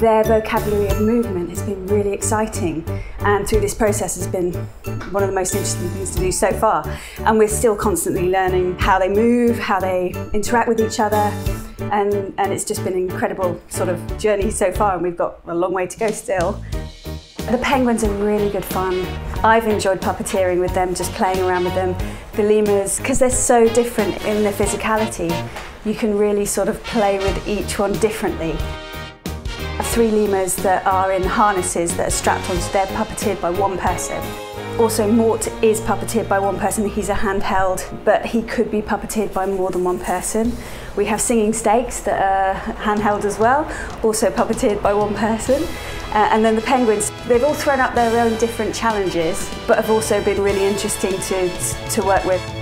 their vocabulary of movement has been really exciting and through this process has been one of the most interesting things to do so far. And we're still constantly learning how they move, how they interact with each other, and, and it's just been an incredible sort of journey so far and we've got a long way to go still. The penguins are really good fun. I've enjoyed puppeteering with them, just playing around with them. The lemurs, because they're so different in their physicality, you can really sort of play with each one differently. Three lemurs that are in harnesses that are strapped onto, they're puppeteered by one person. Also, Mort is puppeteered by one person. He's a handheld, but he could be puppeteered by more than one person. We have singing steaks that are handheld as well, also puppeteered by one person. Uh, and then the penguins, they've all thrown up their own different challenges, but have also been really interesting to, to work with.